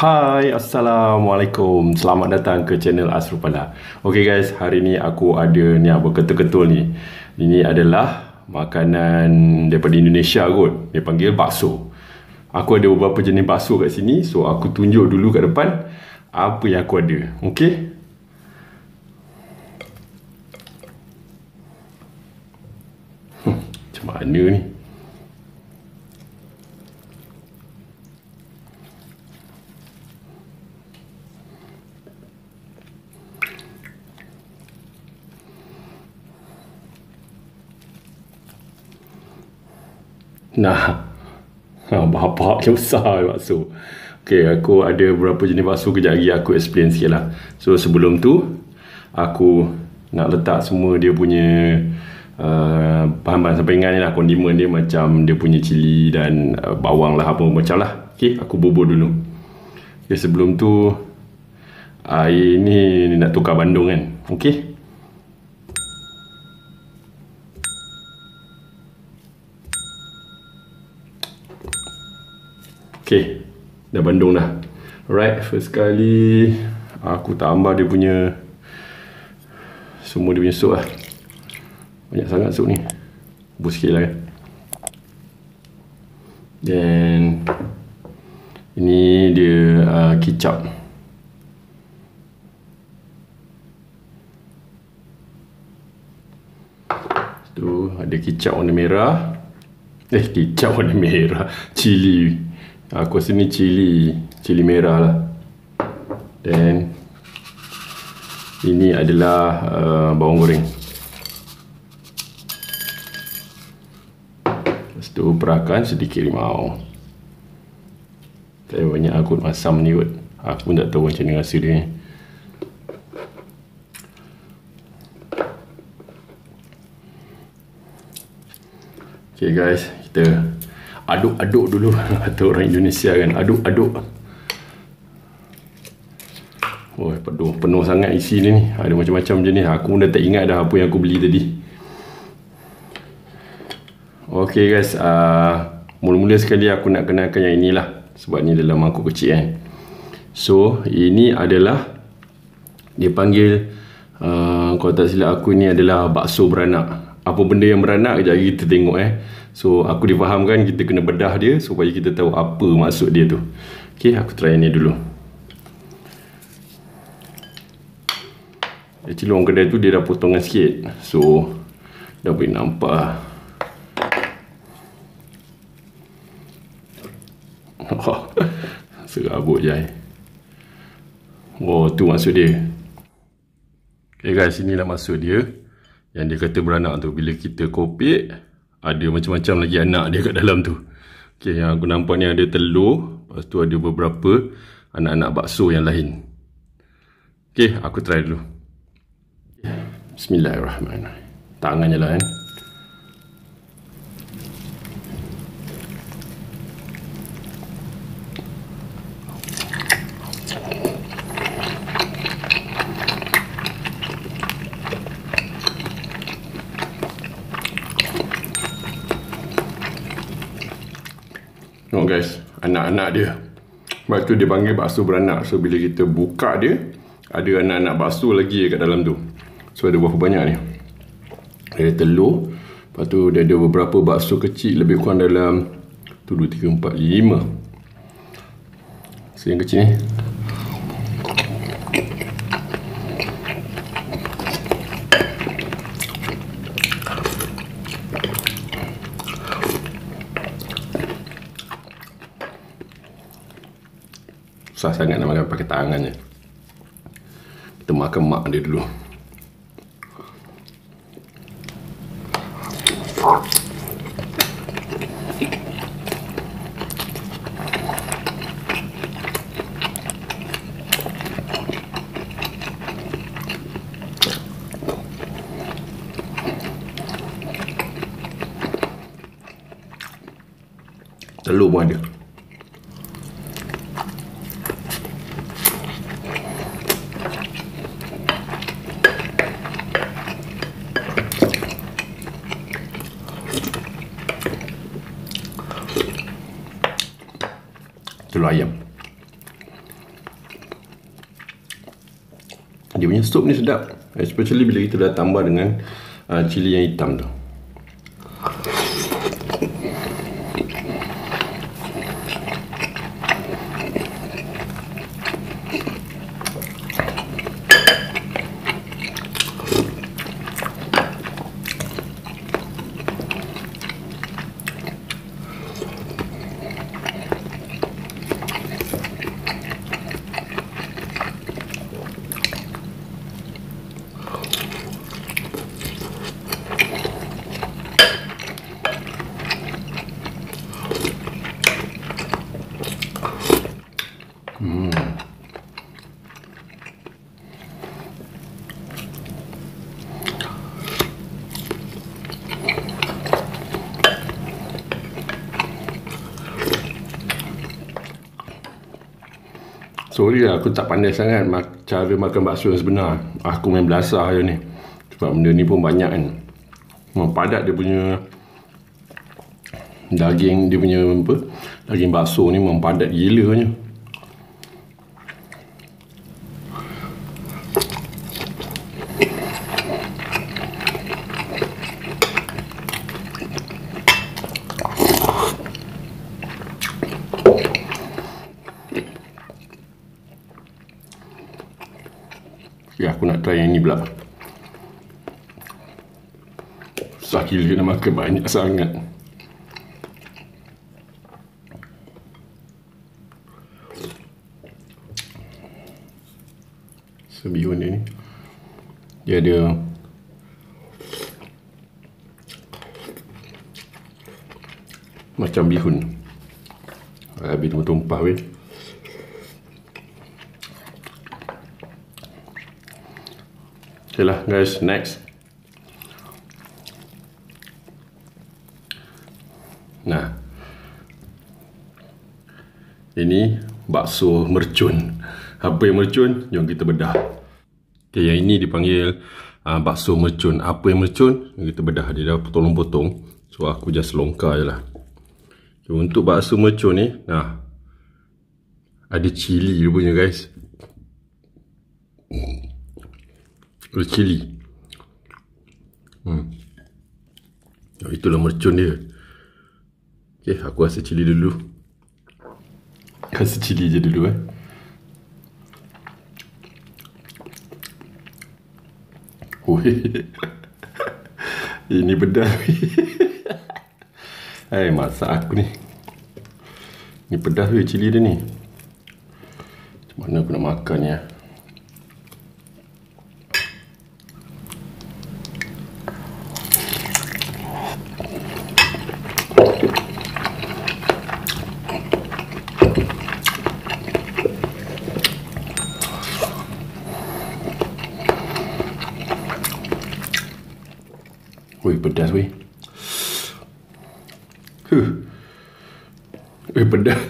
Hai, Assalamualaikum. Selamat datang ke channel Asrupala. Okay guys, hari ni aku ada ni apa ketul-ketul ni. Ini adalah makanan daripada Indonesia kot. Dia panggil bakso. Aku ada beberapa jenis bakso kat sini. So, aku tunjuk dulu kat depan apa yang aku ada. Okay? Hmm, macam mana ni? Nah, ha, bapak yang besar bakso. Okay, aku ada beberapa jenis bakso kejap lagi aku explain sikit lah. So, sebelum tu, aku nak letak semua dia punya uh, bahan-bahan sampingan ni lah. Kondimen dia macam dia punya cili dan uh, bawang lah apa macam lah. Okay, aku bubur dulu. Okay, sebelum tu, air ni nak tukar bandung kan. Okay. Okay, dah bandung dah. Alright, first kali aku tambah dia punya semua dia punya sup lah. Banyak sangat sup ni. Bus sikit lah kan. Then ini dia uh, kicap. Tu ada kicap warna merah. Eh, kicap warna merah. Cili Aku rasa ni cili Cili merah lah Then Ini adalah uh, Bawang goreng Lepas tu perakan sedikit limau. Saya banyak aku masam ni kot. Aku pun tak tahu macam mana rasa dia. Okay guys. Kita aduk-aduk dulu. Kata orang Indonesia kan aduk-aduk. Oh penuh penuh sangat isi ni ni. Ada macam-macam jenis. Aku pun dah tak ingat dah apa yang aku beli tadi ok guys uh, mula-mula sekali aku nak kenalkan yang inilah sebab ni dalam mangkuk kecil kan so ini adalah dia panggil uh, kalau tak silap aku ni adalah bakso beranak apa benda yang beranak kejap kita tengok eh So aku difahamkan kita kena bedah dia supaya kita tahu apa maksud dia tu. Okey, aku try ni dulu. Actually orang kedai tu dia dah potongan sikit. So dah boleh nampak lah. Serabut je. Oh, tu maksud dia. Okay guys, inilah maksud dia. Yang dia kata beranak tu. Bila kita kopik, ada macam-macam lagi anak dia kat dalam tu. Okey, yang aku nampak ni ada telur, lepas tu ada beberapa anak-anak bakso yang lain. Okey, aku try dulu. Bismillahirrahmanirrahim. Tangannya lah kan. Eh. Guys, anak-anak dia. Sebab tu dia panggil bakso beranak. So bila kita buka dia, ada anak-anak bakso lagi kat dalam tu. So ada berapa banyak ni. Ada telur. Lepas tu dia ada beberapa bakso kecil lebih kurang dalam 1, 2, 3, 4, 5. So yang kecil ni. Susah sangat nak makan pakai tangan je. Kita makan mak dia dulu. Telur pun ada. telur ayam. Dia punya sup ni sedap. Especially bila kita dah tambah dengan uh, cili yang hitam tu Sorry lah aku tak pandai sangat cara makan bakso yang sebenar. Aku main belasah je ni. Sebab benda ni pun banyak kan. Memang padat dia punya daging dia punya apa? Daging bakso ni memang padat Ya aku nak try yang ni pula. Susah gila nak makan banyak sangat. Sebihun dia ni. Dia ada Macam bihun. Habis tumpah-tumpah weh Okay lah guys, next. Nah. Ini bakso mercun. Apa yang mercun? Jom kita bedah. Okay, yang ini dipanggil uh, bakso mercun. Apa yang mercun? Jom kita bedah. Dia dah potong-potong. So aku just longkar je lah. Okay, untuk bakso mercun ni, nah. Ada cili dia punya guys. Ada cili. Hmm. Oh, itulah mercun dia. Okay, aku rasa cili dulu. Rasa cili je dulu eh. Oh, Ini pedas. Hai, hey, masak aku ni. Ni pedas weh cili dia ni. Macam mana aku nak makan ya? Pedas weh. Huh. Wih, pedas.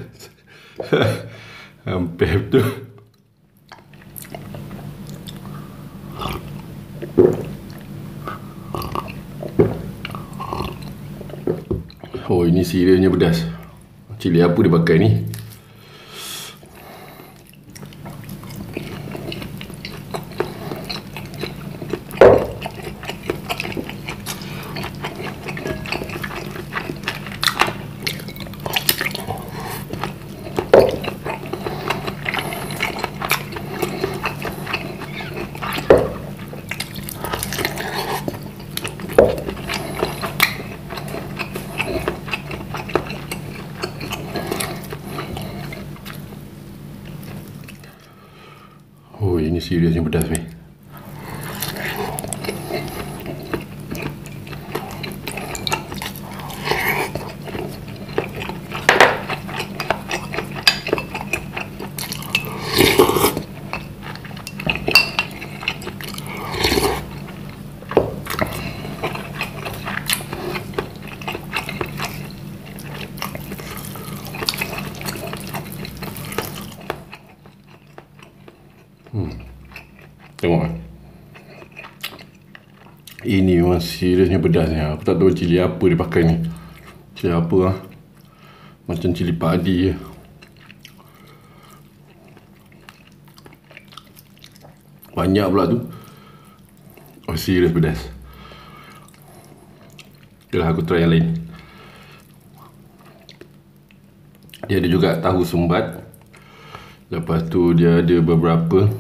Hampir betul. Oh, ini seriusnya pedas. Cili apa dia pakai ni? Oh ini serius yang pedas memang seriusnya pedas ni. Aku tak tahu cili apa dia pakai ni. Cili apa lah. Macam cili padi je. Banyak pula tu. Oh serius pedas. Yalah aku try yang lain. Dia ada juga tahu sumbat. Lepas tu dia ada beberapa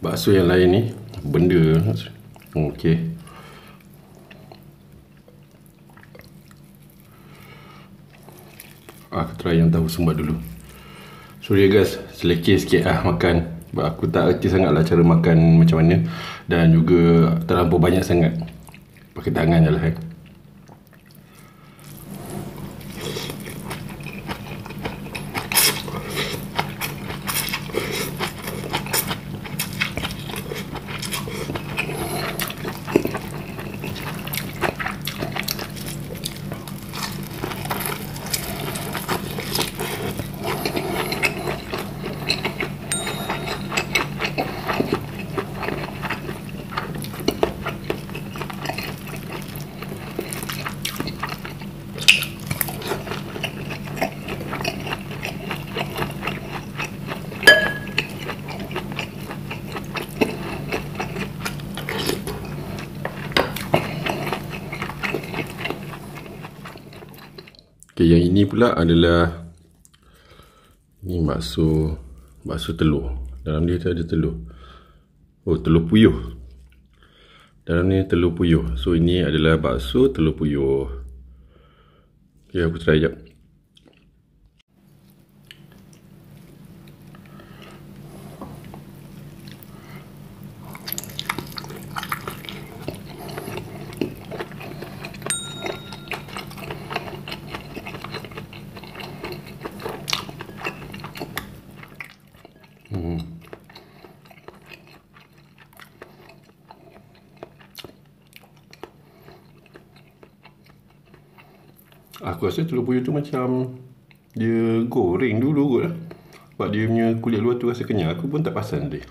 Bakso yang lain ni. Benda Okey. Aku try yang tahu sumbat dulu. Sorry guys, selekeh sikit lah makan. Sebab aku tak erti sangat lah cara makan macam mana. Dan juga terlampau banyak sangat. Pakai tangan je lah eh. Yang ini pula adalah ni bakso bakso telur. Dalam dia ada telur. Oh, telur puyuh. Dalam ni telur puyuh. So ini adalah bakso telur puyuh. Okay, aku try jap. Aku rasa telur puyuh tu macam dia goreng dulu kot lah. Sebab dia punya kulit luar tu rasa kenyal. Aku pun tak pasal dia.